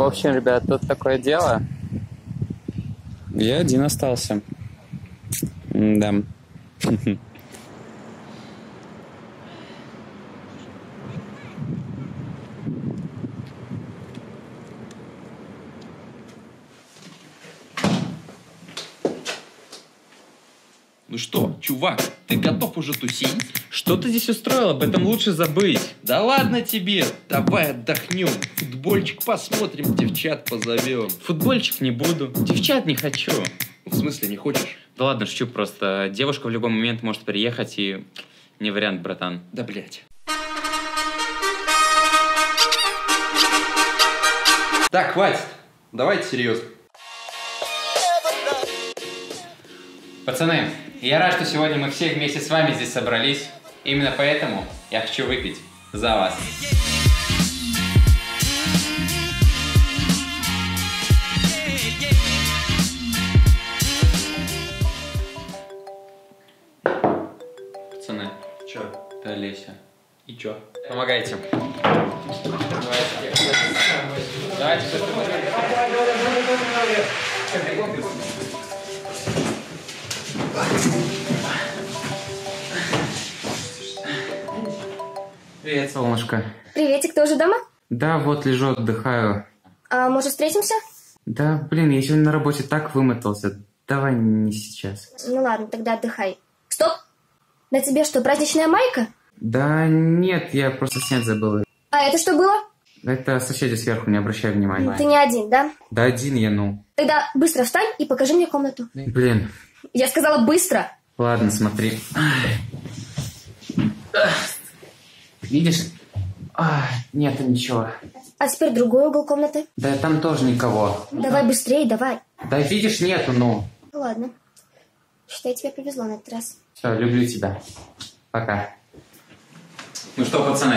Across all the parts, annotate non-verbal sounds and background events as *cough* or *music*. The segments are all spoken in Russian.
В общем, ребят, тут такое дело. Я один остался. Да. *laughs* Ну что, чувак, ты готов уже тусить? Что ты здесь устроил? Об этом лучше забыть. Да ладно тебе, давай отдохнем. Футбольчик посмотрим, девчат позовем. Футбольчик не буду. Девчат не хочу. В смысле, не хочешь? Да ладно, шучу просто. Девушка в любой момент может приехать и... Не вариант, братан. Да блять. Так, хватит. Давайте серьезно. Пацаны, я рад, что сегодня мы все вместе с вами здесь собрались. Именно поэтому я хочу выпить за вас. Пацаны, Че? это Олеся. И чё? Помогайте. Давайте. Давайте. Привет, солнышко. Приветик, ты уже дома? Да, вот лежу, отдыхаю. А может встретимся? Да, блин, я сегодня на работе так вымотался. Давай не сейчас. Ну ладно, тогда отдыхай. Стоп! На тебе что, праздничная майка? Да нет, я просто снять забыл. А это что было? Это соседи сверху, не обращай внимания. Ты не один, да? Да один я, ну. Тогда быстро встань и покажи мне комнату. Блин, Я сказала быстро. ладно, смотри. Видишь? А, нет, ничего. А теперь другой угол комнаты. Да там тоже никого. Давай быстрее, давай. Да видишь, нету, ну. Ну ладно. Считай, тебе повезло на этот раз. Все, люблю тебя. Пока. Ну что, пацаны?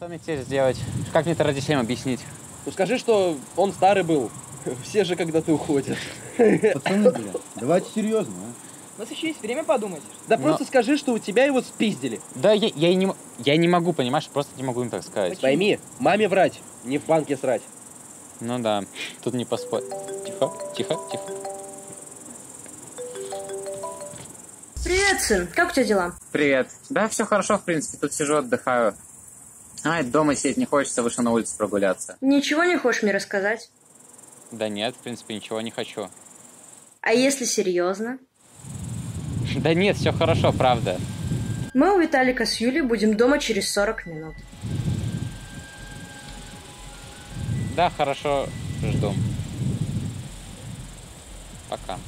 Что мне теперь сделать? Как мне это родителям объяснить? Ну скажи, что он старый был. *laughs* Все же когда-то уходят. *laughs* Пацаны, блин, давайте серьезно, а. У нас еще есть время подумать. Да Но- просто скажи, что у тебя его спиздили. Да я, я, не, я не могу, понимаешь, просто не могу им так сказать. Пойми, маме врать, не в банке срать. Ну да, тут не поспорь. Тихо, тихо, тихо. Привет, сын. Как у тебя дела? Привет. Да, все хорошо, в принципе, тут сижу, отдыхаю. Ай, дома сидеть не хочется, вышел на улицу прогуляться. Ничего не хочешь мне рассказать? Да нет, в принципе, ничего не хочу. А если серьезно? Да нет, все хорошо, правда. Мы у Виталика с Юлей будем дома через 40 минут. Да, хорошо, жду. Пока.